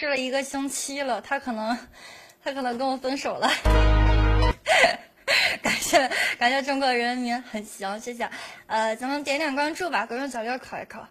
吃了一个星期了，他可能他可能跟我分手了。感谢感谢中国人民，很行，谢谢。呃，咱们点点关注吧，关注小六考一考。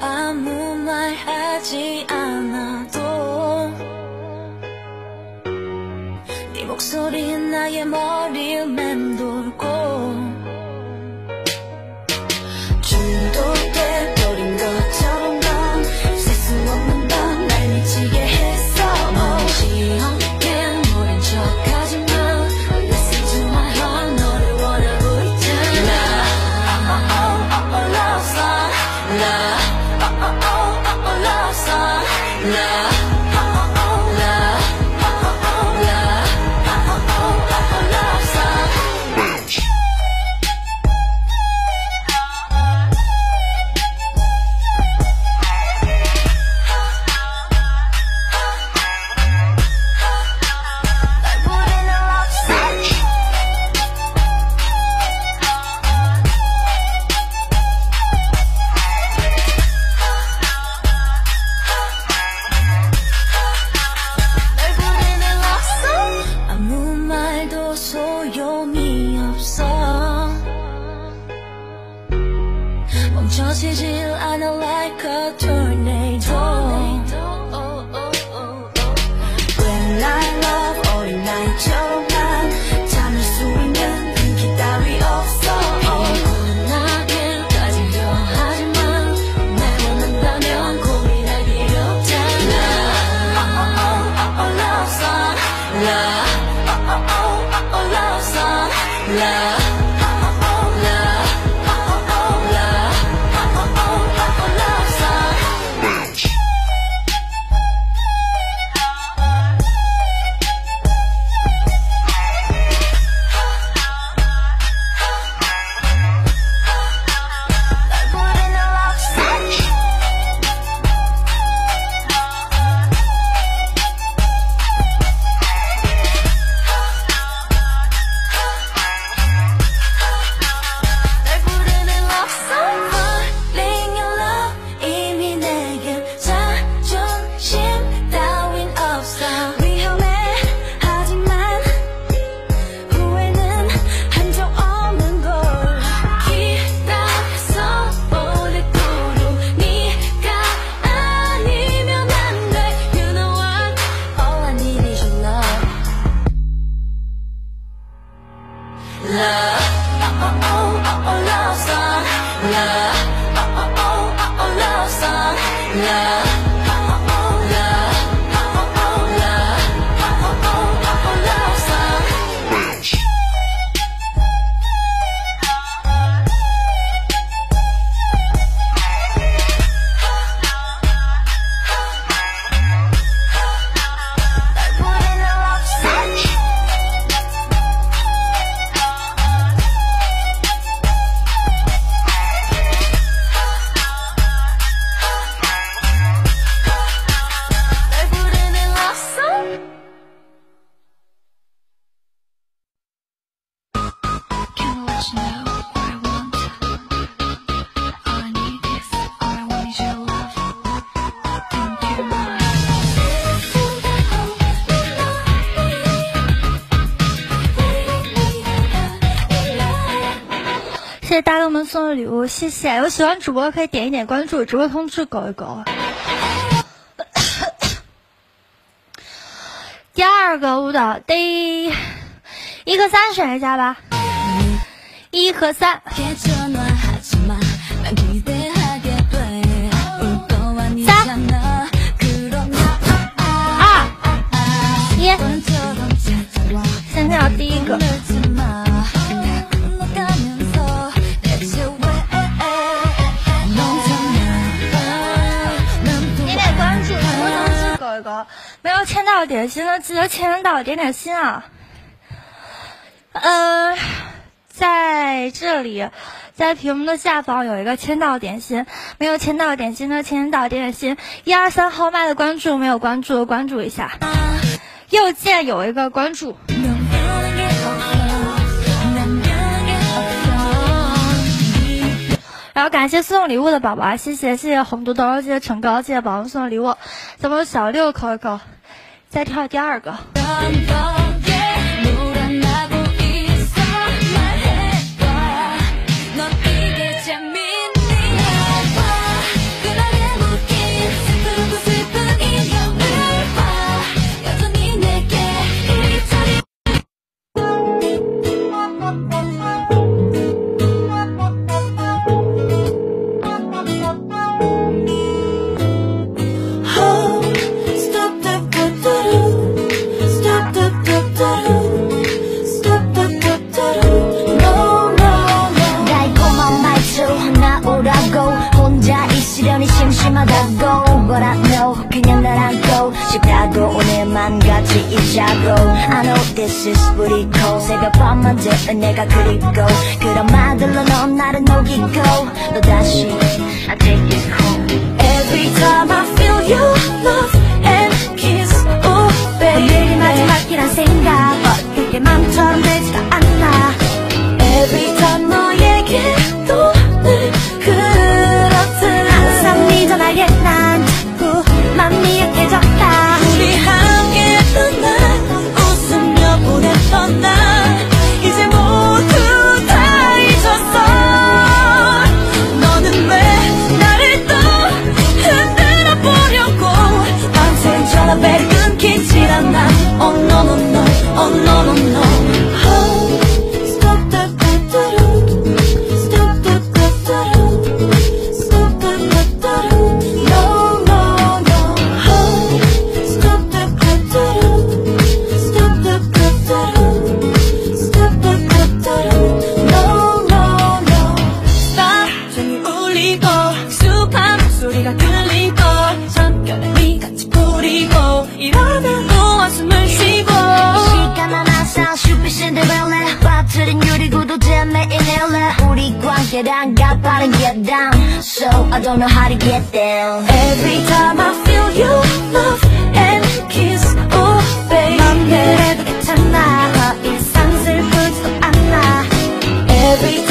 아무 말 하지 않아도 네 목소리 나의 머리 젖히질 않아 like a tornado When I love 어린 나이처럼만 참을 수 있는 인기 따위 없어 나길까지 하지만 내 원한다면 고민할 필요 없잖아 oh, oh, oh, oh, Love song Love Oh, oh, oh, oh, love song Love 送的礼物，谢谢！有喜欢主播可以点一点关注，直播通知狗一狗。第二个舞蹈，第一和三选一下吧，一和三。没有签到点心的记得签到点点心啊。呃，在这里，在屏幕的下方有一个签到点心，没有签到点心的签到点点心。一二三号麦的关注没有关注的，关注一下。右键有一个关注。然后感谢送礼物的宝宝，谢谢谢谢红嘟嘟，谢谢成高，谢谢宝宝送的礼物。咱们小六扣一扣，再跳第二个。 언제 내가 그립고 그런 말들로 넌 나를 녹이고 너 다시 I take it home Every time I feel your love and kiss Oh baby 오늘이 마지막이란 생각 어떻게 맘처럼 되지가 않아 Every time I don't know how to get there. Every time I feel you love and kiss Oh baby 맘 그래도 괜찮아 더 이상 슬프지도 않아 Every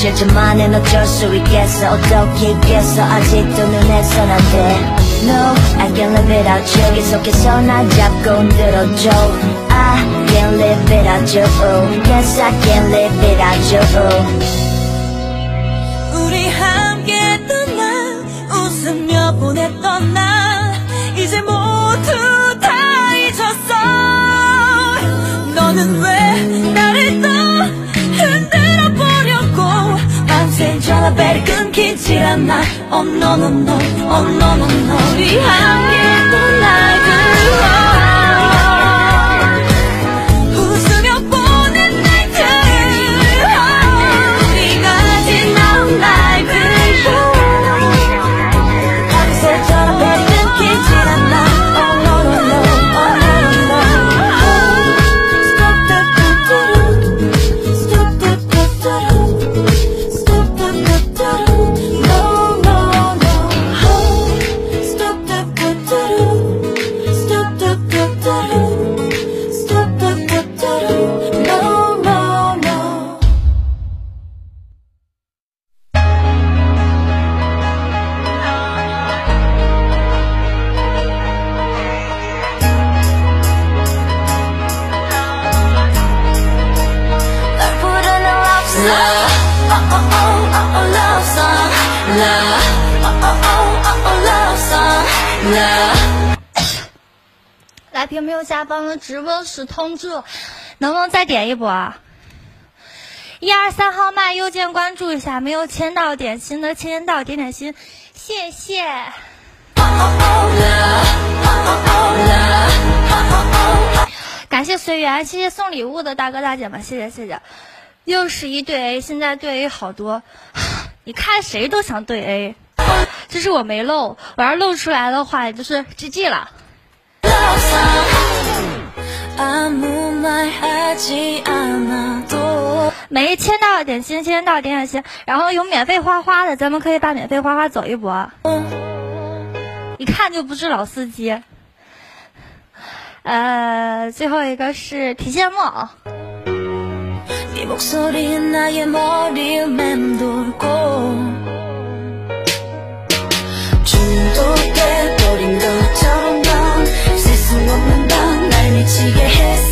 실증만은 어쩔 수 있겠어 어떻게 있겠어 아직도 눈에서 난데 No, I can't live it out you 계속해서 나 잡고 흔들어줘 I can't live it out you oh. Guess I can't live it out you oh. 우리 함께 했던 날 웃으며 보냈던 날 이제 모두 다 잊었어 너는 왜나 벨이 끊기질 않아 Oh no no no, oh no no no 이 향기를 来屏幕下方的直播室通知，能不能再点一波？一二三号麦右键关注一下，没有签到点心的签到点点心，谢谢。感谢随缘，谢谢送礼物的大哥大姐们，谢谢谢谢。又是一对 A，现在对 A 好多，你看谁都想对 A，这是我没露，我要露出来的话，也就是 GG 了。没签到点心，签到点点心，然后有免费花花的，咱们可以把免费花花走一波。一看就不是老司机。呃，最后一个是提线木偶。 네 목소리 나의 머리를 맴돌고 중독돼 버린 것처럼 넌 세상 없는 밤날 미치게 했어.